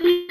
Bye.